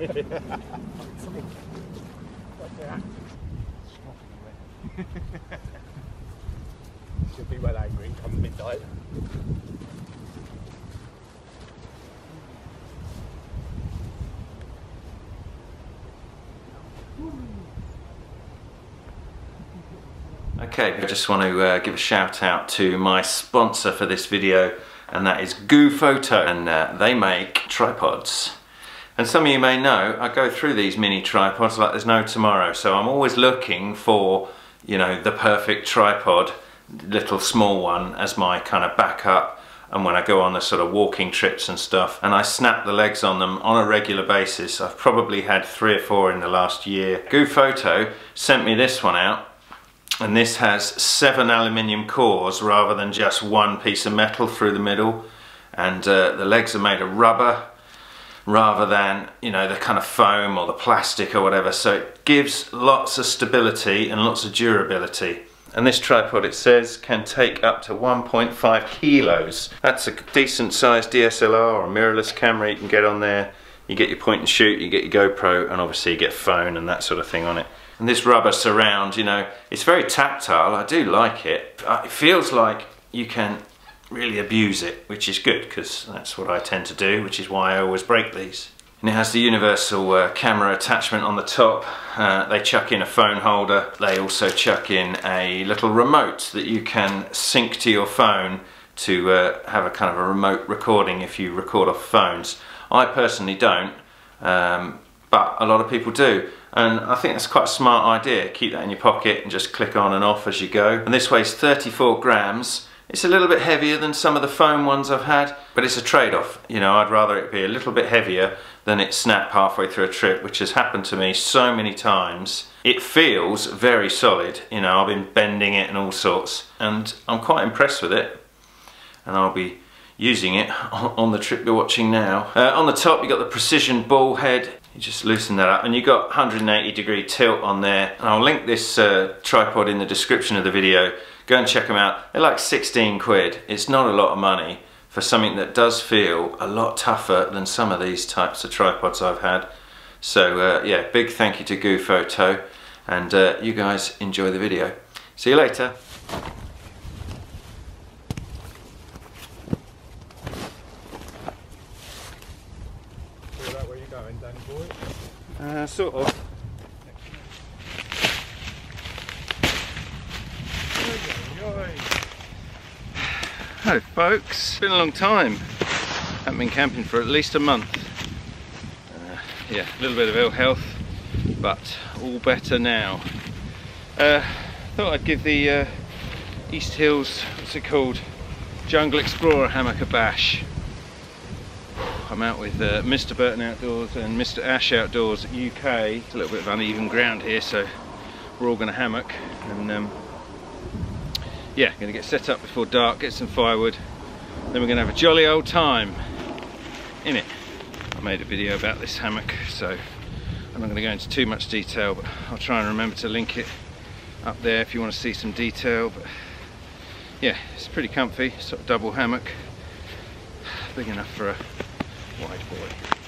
Be well angry come midnight. Okay, I just want to uh, give a shout out to my sponsor for this video and that is GooFoto and uh, they make tripods. And some of you may know, I go through these mini tripods like there's no tomorrow so I'm always looking for, you know, the perfect tripod, little small one as my kind of backup and when I go on the sort of walking trips and stuff and I snap the legs on them on a regular basis. I've probably had three or four in the last year. GooFoto sent me this one out and this has seven aluminium cores rather than just one piece of metal through the middle and uh, the legs are made of rubber rather than you know the kind of foam or the plastic or whatever. So it gives lots of stability and lots of durability. And this tripod it says can take up to 1.5 kilos. That's a decent sized DSLR or mirrorless camera. You can get on there you get your point and shoot you get your GoPro and obviously you get phone and that sort of thing on it. And this rubber surround, you know, it's very tactile. I do like it. Uh, it feels like you can really abuse it, which is good because that's what I tend to do, which is why I always break these. And it has the universal uh, camera attachment on the top. Uh, they chuck in a phone holder. They also chuck in a little remote that you can sync to your phone to uh, have a kind of a remote recording if you record off phones. I personally don't, um, but a lot of people do and I think that's quite a smart idea keep that in your pocket and just click on and off as you go and this weighs 34 grams it's a little bit heavier than some of the foam ones I've had but it's a trade-off. You know I'd rather it be a little bit heavier than it snap halfway through a trip which has happened to me so many times. It feels very solid you know I've been bending it and all sorts and I'm quite impressed with it and I'll be using it on the trip you're watching now. Uh, on the top you've got the precision ball head. You just loosen that up and you've got 180 degree tilt on there. And I'll link this uh, tripod in the description of the video go and check them out. They're like 16 quid. It's not a lot of money for something that does feel a lot tougher than some of these types of tripods I've had. So uh, yeah big thank you to GooFoto and uh, you guys enjoy the video. See you later. Uh, sort of. Hello folks, been a long time. Haven't been camping for at least a month. Uh, yeah, a little bit of ill health, but all better now. Uh, thought I'd give the uh, Easthills, what's it called? Jungle Explorer hammock a bash. I'm out with uh, Mr. Burton Outdoors and Mr. Ash Outdoors UK. It's a little bit of uneven ground here, so we're all going to hammock. And um, yeah, to get set up before dark, get some firewood. Then we're going to have a jolly old time in it. I made a video about this hammock, so I'm not going to go into too much detail, but I'll try and remember to link it up there if you want to see some detail. But yeah, it's pretty comfy, sort of double hammock, big enough for a wide boy.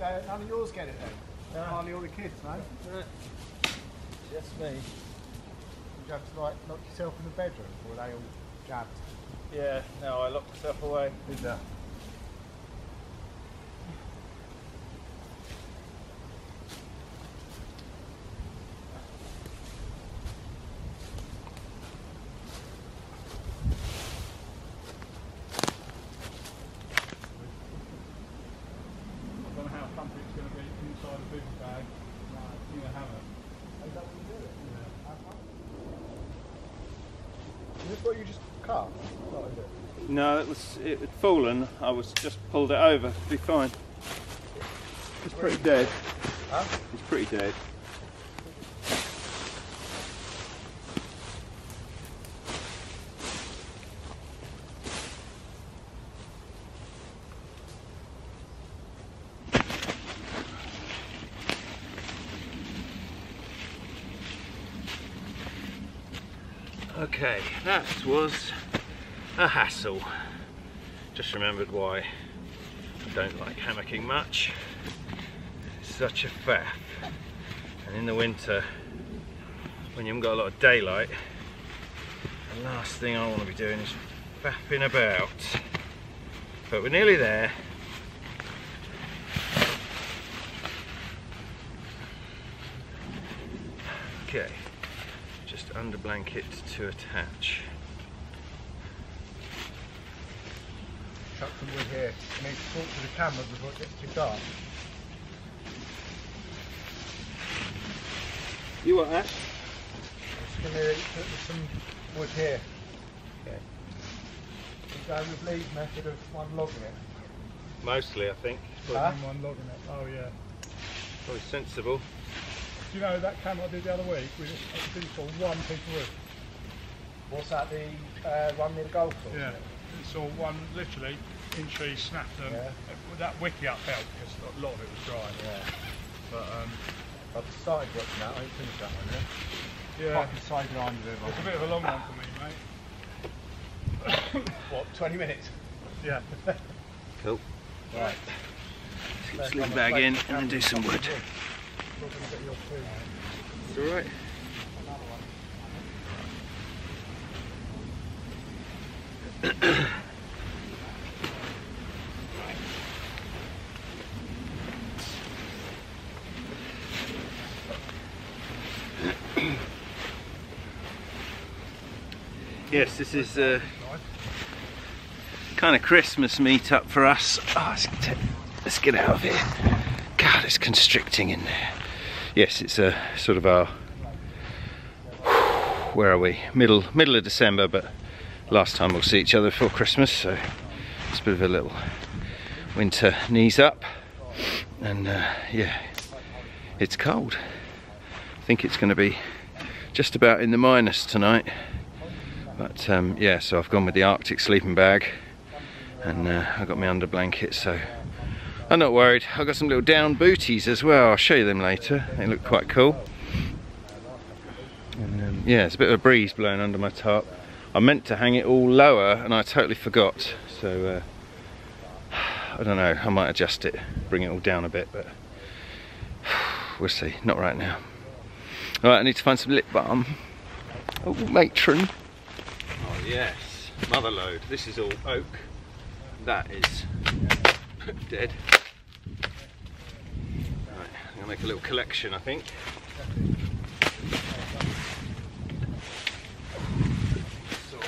None of yours get it then? Hardly all the kids, no? Just me. You have to like lock yourself in the bedroom, or they all jabbed? Yeah, no, I locked myself away. Did that? I don't know how comfy it's going to be inside a big bag. In a hammock. Is this what you just cut? Not is it? No, it had fallen. I was just pulled it over. Be fine. It's pretty dead. Huh? It's pretty dead. Okay, that was a hassle. Just remembered why I don't like hammocking much. It's such a faff. And in the winter, when you haven't got a lot of daylight, the last thing I want to be doing is faffing about. But we're nearly there. Okay, just under blanket to attach. Chuck some wood here. You need to talk to the camera before it gets too dark. You want that? Just gonna put some wood here. Okay. You go with Lee's method of one logging it. Mostly, I think. Huh? One logging it. Oh yeah. Probably sensible. Do you know that camera I did the other week? We just I did it for one piece of wood. What's that, the uh, one near the golf course? Yeah. It's all one, literally, in tree, snapped them. Yeah. That wiki up helped because a lot of it was dry. Yeah. But um, I've started watching that, I ain't finished that one yet. yeah, Fucking sideline with it's a bit of a long one for me, mate. What, 20 minutes? Yeah. Cool. Right. Slip the bag in and then do some wood. You're gonna get your yes, this is uh, kind of Christmas meetup for us. Oh, let's, get, let's get out of here. God, it's constricting in there. Yes, it's a sort of our where are we? Middle middle of December, but last time we'll see each other before Christmas, so it's a bit of a little winter knees up, and uh, yeah, it's cold. I think it's going to be just about in the minus tonight, but um, yeah, so I've gone with the Arctic sleeping bag, and uh, I've got my under blanket, so I'm not worried. I've got some little down booties as well. I'll show you them later. They look quite cool. And, um, yeah, it's a bit of a breeze blowing under my tarp. I meant to hang it all lower and I totally forgot. So uh, I don't know. I might adjust it, bring it all down a bit, but we'll see. Not right now. All right, I need to find some lip balm. Oh, matron. Yes, mother load. This is all oak. That is dead. Right, I'm gonna make a little collection, I think. So-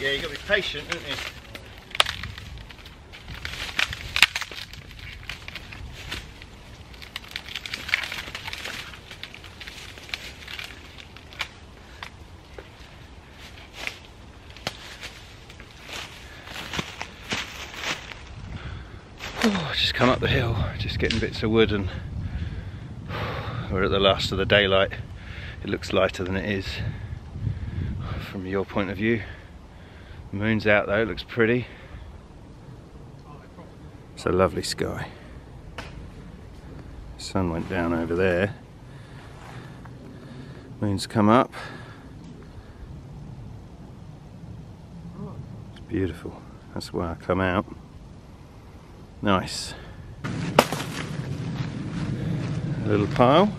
Yeah, you got to be patient, don't you? Oh, just come up the hill, just getting bits of wood and we're at the last of the daylight. It looks lighter than it is from your point of view. Moon's out though, looks pretty. It's a lovely sky. Sun went down over there. Moon's come up. It's beautiful. That's why I come out. Nice. A little pile.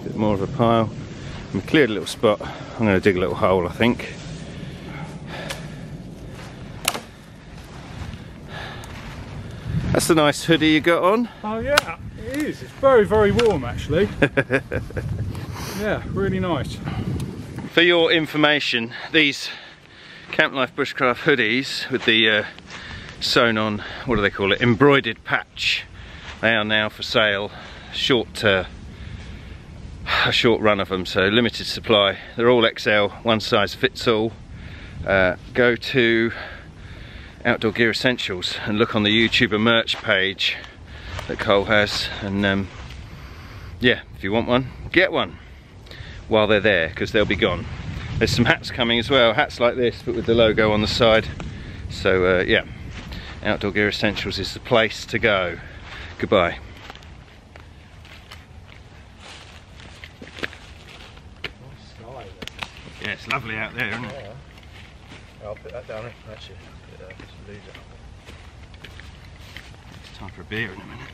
A bit more of a pile. We cleared a little spot. I'm going to dig a little hole, I think. That's a nice hoodie you got on. Oh yeah, it is. It's very, very warm actually. yeah, really nice. For your information, these Camp Life Bushcraft hoodies with the uh, sewn on, what do they call it, embroidered patch, they are now for sale. Short, uh, a short run of them, so limited supply. They're all XL, one size fits all. Uh, go to Outdoor Gear Essentials and look on the YouTuber merch page that Cole has and um, yeah, if you want one, get one while they're there because they'll be gone. There's some hats coming as well, hats like this but with the logo on the side. So uh, yeah, Outdoor Gear Essentials is the place to go. Goodbye. Yeah, it's lovely out there, isn't it? Yeah. I'll put that down. Eh? Actually, yeah, just leave it. It's time for a beer in a minute.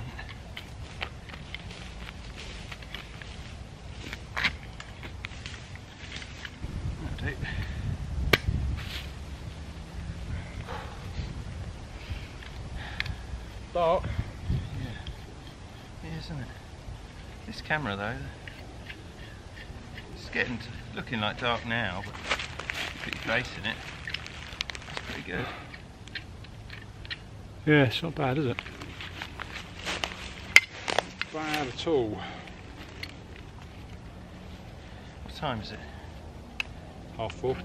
That'll do. Dark. Yeah, isn't it? This camera though, it's getting to looking like dark now, but put your face in it. It's pretty good. Yeah, it's not bad, is it? Bad at all. What time is it? Half four.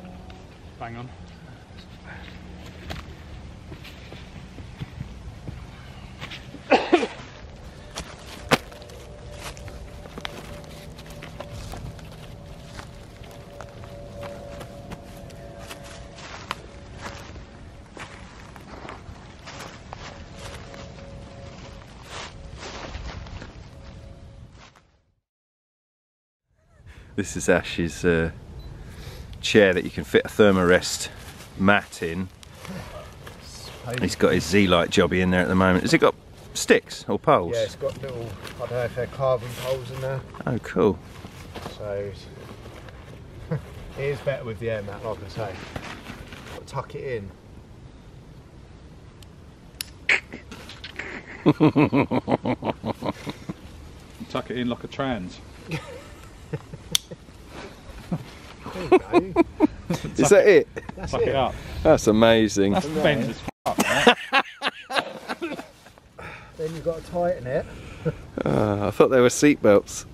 Bang on. This is Ash's uh, chair that you can fit a thermarest mat in. He's got his Z-Light jobby in there at the moment. Has it got sticks or poles? Yeah, it's got little, I don't know if they're carbon poles in there. Oh, cool. So it's- it is better with the air mat, like I say. Got to tuck it in. Tuck it in like a trans. There you go. Is that it? That's Tuck it. it up. That's amazing. That's bent as f- Then you've got to tighten it. Ah, I thought they were seatbelts.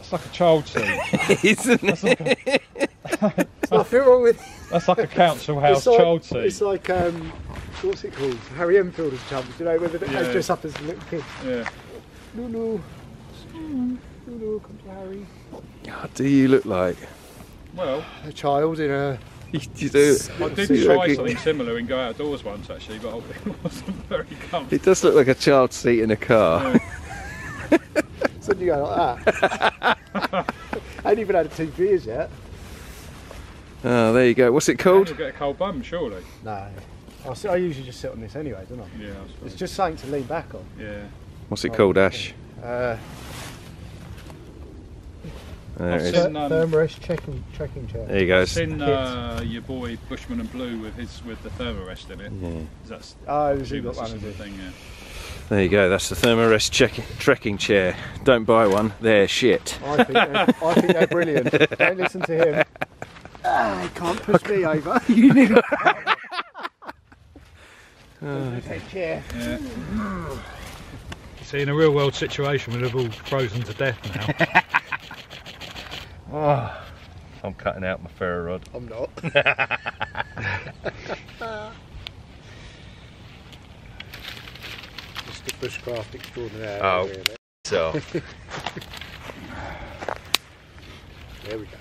It's like a child seat. Isn't it? There's nothing wrong with That's like a council house like, child seat. It's like um, what's it called? Harry Enfield as chums. You know, where they Yeah. they dress up as little kids. Yeah. Lulu, Lulu, come to Harry. What do you look like? Well, A child in a. You do. I did try like, something similar and go outdoors once actually, but it wasn't very comfortable. It does look like a child seat in a car. So you go like that. I ain't even had two beers yet. Oh, there you go. What's it called? You'll get a cold bum, surely. No. I, sit, I usually just sit on this anyway, don't I? Yeah, I suppose. It's just something to lean back on. Yeah. What's it called, Ash? Uh, There I've seen- um, Thermarest trekking, trekking chair. There you go. I've seen uh, your boy Bushman and Blue with his with the thermarest in it. Yeah. Is that Oh, has he presume got that's one, a has thing? Yeah. There you go. That's the Thermarest check- trekking chair. Don't buy one. They're shit. I think, they're, I think they're brilliant. Don't listen to him. Ah, he can't push me over. you need a chair. Yeah. See, in a real world situation, we'd have all frozen to death now. Oh, I'm cutting out my ferro rod. I'm not. Mr. Bushcraft extraordinaire. Oh, really. so. there we go.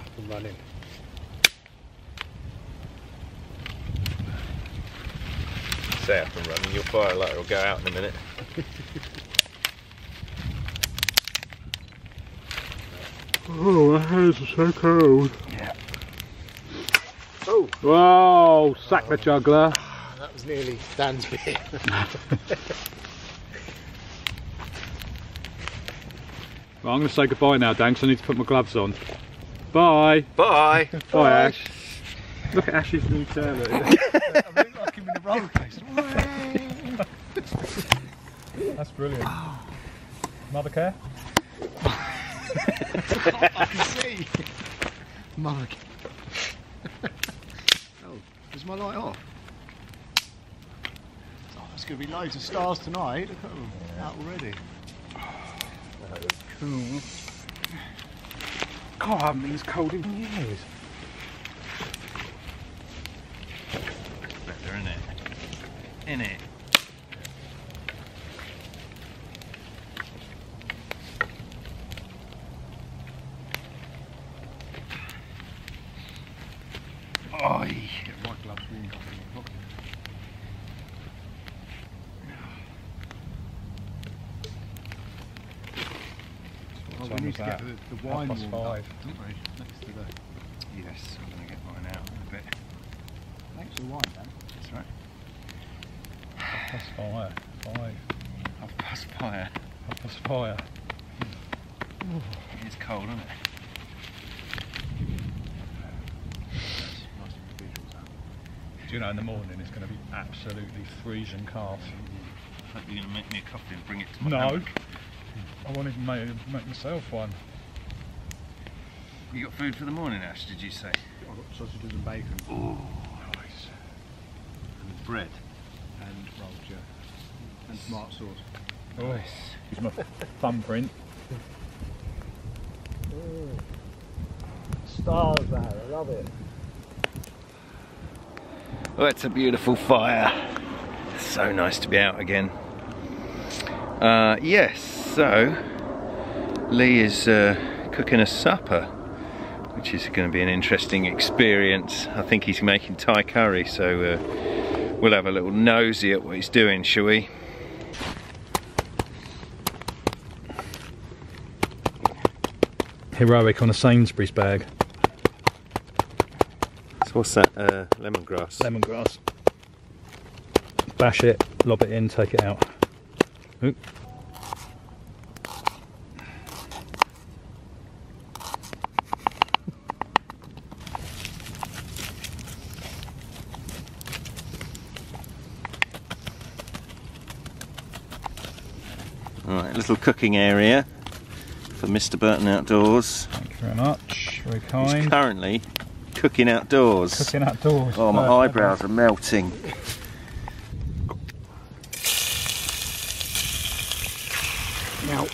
Up and running. Say up and running, your fire light will go out in a minute. Oh, my hands are so cold. Yeah. Oh, Whoa, sack the juggler. Ah, that was nearly Dan's bit. Well, I'm going to say goodbye now, Dan, 'cause I need to put my gloves on. Bye. Bye! Bye, Ash. Look at Ash's new chair. look. like him in a roller coaster. That's brilliant. Mothercare? I can see. Mother. oh, is my light off? Oh, there's going to be loads of stars tonight. Look at them out already. Cool. God, I haven't been this cold in years. Better, isn't it? In it. Oi! My gloves warmed up in my pocket. Time we need was to get the, the wine past warmed up, five. don't we? Next to the. Yes, I'm going to get mine out in a bit. Thanks for the wine, Dan. That's right. That's fire. Five. Half past fire. That's fire. It's cold, isn't it? Nice visuals out. Do you know in the morning it's going to be absolutely freezing cold. I hope you're going to make me a coffee and bring it to my No. hammock. I wanted to make, make myself one. You got food for the morning, Ash, did you say? I've got sausages and bacon Oh, nice. And bread. and rolled, yeah. And tomato sauce. Oh, use my thumbprint. Stars there, I love it. Well, it's a beautiful fire. So nice to be out again. Uh, yes, so Lee is uh, cooking a supper, which is going to be an interesting experience. I think he's making Thai curry, so uh, we'll have a little nosy at what he's doing, shall we? Heroic on a Sainsbury's bag. So what's that? Uh, lemongrass. Lemongrass. Bash it, lob it in, take it out. Oop. Alright, little cooking area for Mr. Burton Outdoors. Thank you very much. Very He's kind. currently cooking outdoors. Cooking outdoors. Oh, my Uh, eyebrows are melting. Now.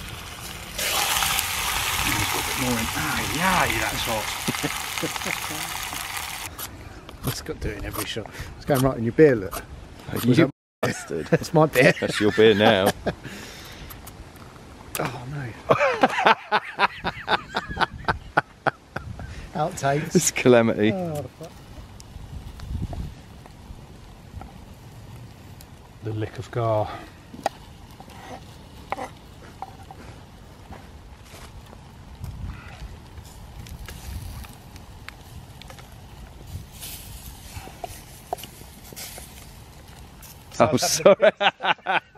Ah, yeah, that's hot. What's got doing every shot? It's going right in your beer, look. You bastard. That's my beer. That's your beer now. Oh no. Outtakes. It's calamity. Oh. The lick of gar. Oh, sorry.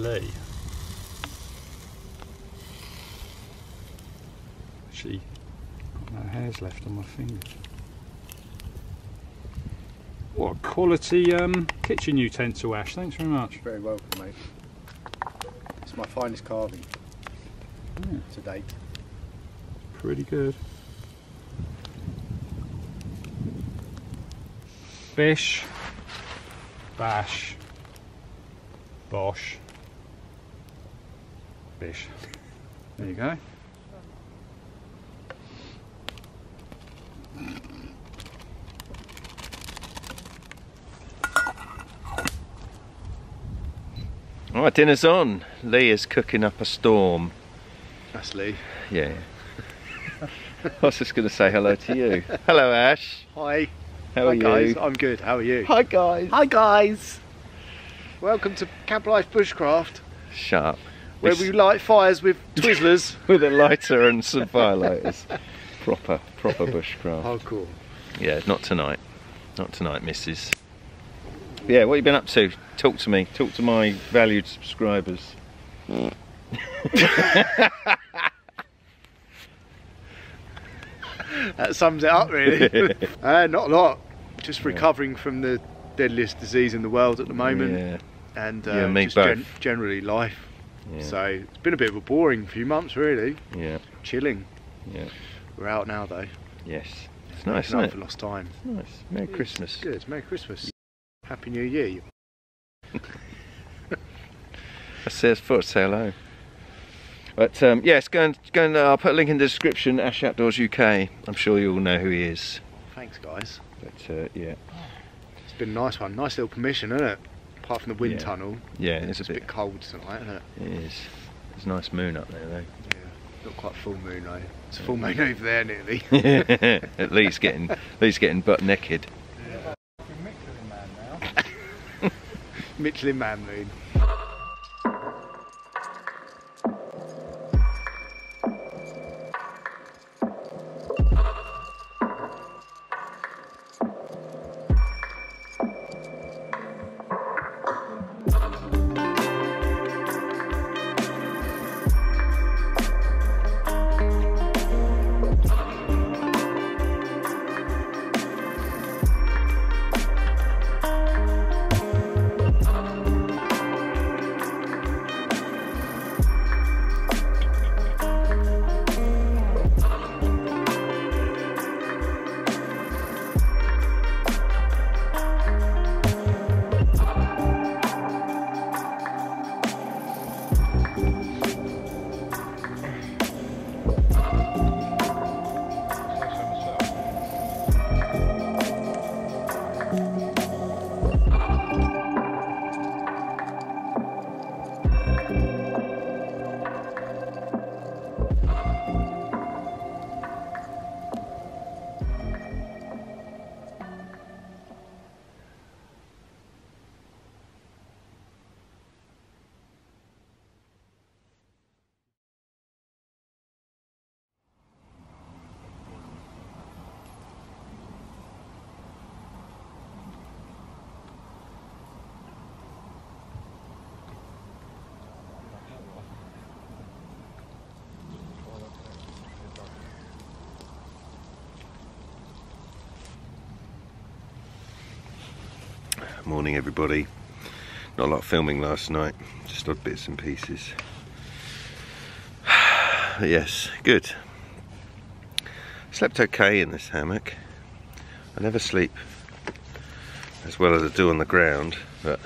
Lovely. Actually, got no hairs left on my fingers. What a quality um, kitchen utensil, Ash. Thanks very much. Very welcome, mate. It's my finest carving Yeah, to date. pretty good. Fish, bash, bosh, there you go. All right, dinner's on. Lee is cooking up a storm. That's Lee. Yeah. I was just going to say hello to you. Hello, Ash. Hi. How Hi are guys. you? I'm good. How are you? Hi, guys. Hi, guys. Welcome to Camp Life Bushcraft. Sharp where we light fires with Twizzlers. With a lighter and some firelighters. proper, proper bushcraft. oh, cool. Yeah, not tonight. Not tonight, missus. Yeah, what you been up to? Talk to me. Talk to my valued subscribers. That sums it up, really. uh, not a lot. Just recovering from the deadliest disease in the world at the moment, Yeah. and uh, You and me just both. generally life. Yeah. So it's been a bit of a boring few months, really. Yeah. Chilling. Yeah. We're out now, though. Yes. It's nice, isn't for lost time. Nice. Merry Christmas. Good. Merry Christmas. Happy New Year. you- I says for say hello. But um, yes, go and, go and uh, I'll put a link in the description. Ash Outdoors UK. I'm sure you all know who he is. Thanks, guys. But uh, yeah, It's been a nice one. Nice little permission, isn't it? Apart from the wind Yeah. tunnel. yeah, it's, It's a a bit. bit cold tonight, isn't it? It is. There's a nice moon up there though. Yeah. Not quite full moon though. It's full moon over there nearly. at least getting, at least getting butt naked. Michelin man now. Michelin Man moon. Morning, everybody. Not a lot of filming last night, just odd bits and pieces. Yes, good. Slept okay in this hammock. I never sleep as well as I do on the ground, but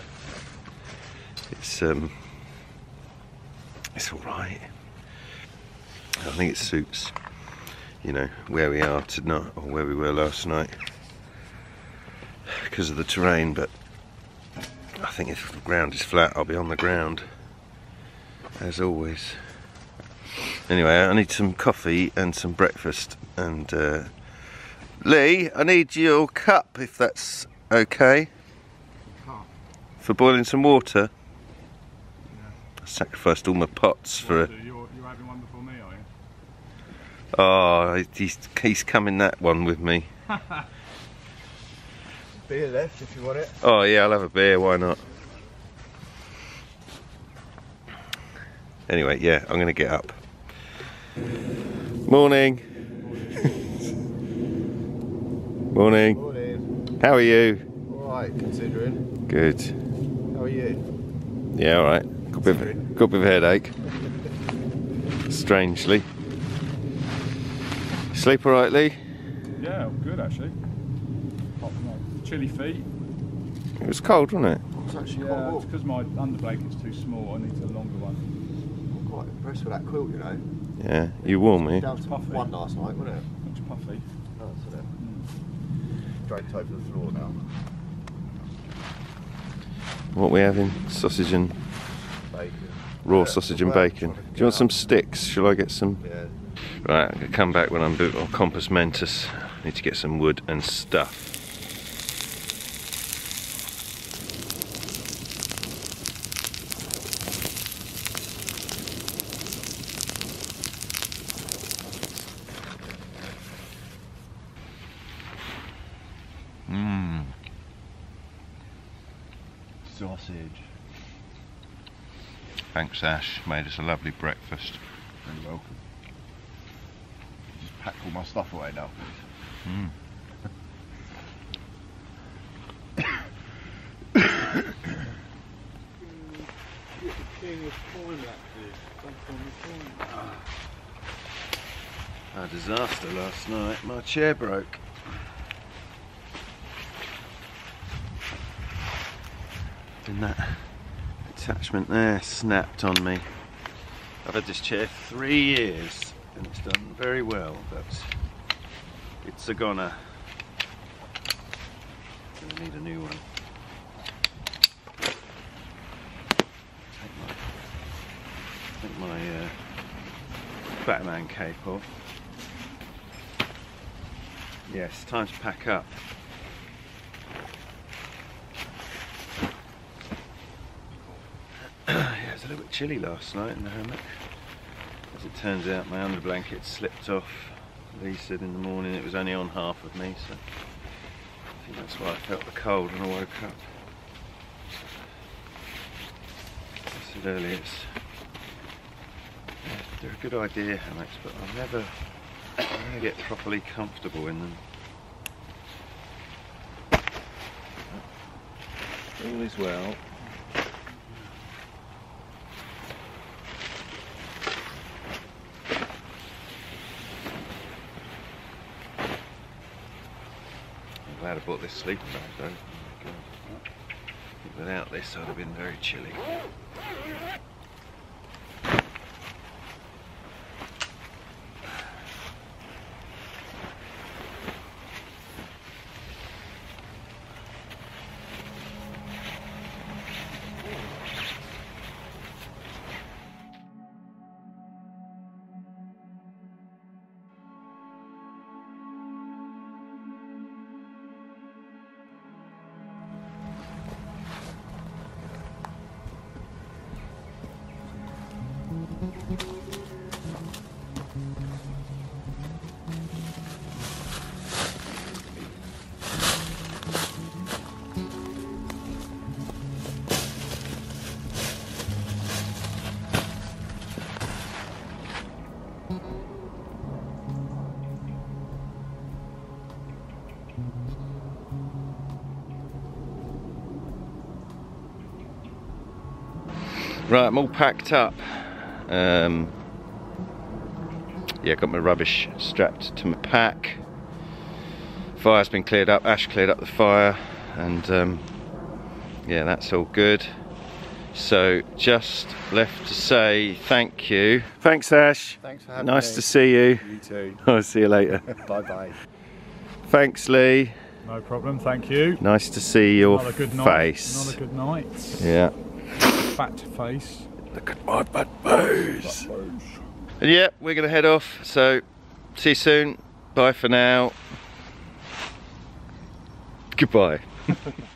it's um, it's all right. I think it suits, you know, where we are tonight or where we were last night because of the terrain. But think if the ground is flat, I'll be on the ground as always. Anyway, I need some coffee and some breakfast. And uh, Lee, I need your cup if that's okay for boiling some water. I sacrificed all my pots for a. You're, you're having one before me, are you? Oh, he's, he's coming that one with me. Beer left if you want it. Oh yeah, I'll have a beer. Why not? Anyway, yeah, I'm gonna get up. Morning. Morning. Morning. How are you? Alright, considering. Good. How are you? Yeah, all right. Got a bit of, got a bit of a headache. Strangely. Sleep all right, Lee? Yeah, good actually. Hot, no, chilly feet. It was cold, wasn't it? It's actually Yeah, it's because my under blanket's too small. I need a longer one. I'm quite impressed with that quilt, you know. Yeah, you warm me. Down to Puffy. one last night, wasn't it? Looks puffy. Oh, that's it. Hmm. Draped over the floor now. What we having? Sausage and bacon. Raw Yeah, sausage and bacon. Do you want get some sticks? Shall I get some? Yeah. Right, I'm gonna come back when I'm built on compos mentis. Need to get some wood and stuff. Sausage. Thanks, Ash. Made us a lovely breakfast. You're welcome. Just pack all my stuff away now, please. Mm. A disaster last night. My chair broke. And that attachment there snapped on me. I've had this chair three years and it's done very well, but it's a goner. Gonna need a new one. Take my, take my uh, Batman cape off. Yes, time to pack up. yeah, it was a little bit chilly last night in the hammock. As it turns out, my under blanket slipped off. Lee said in the morning it was only on half of me, so I think that's why I felt the cold when I woke up. I said earlier, it's, they're a good idea, hammocks, but I never, I never get properly comfortable in them. All is well. I'm glad I bought this sleeping bag though. Without this I'd have been very chilly. Right, I'm all packed up. Um, yeah, got my rubbish strapped to my pack. Fire's been cleared up, Ash cleared up the fire, and um, yeah, that's all good. So, just left to say thank you. Thanks, Ash. Thanks for having Nice me. Nice to see you. You too. I'll see you later. bye bye. Thanks, Lee. No problem, thank you. Nice to see your Another good night. face. Another good night. Yeah. Fat face. Look at my butt bows. And yeah, we're gonna head off. So, see you soon. Bye for now. Goodbye.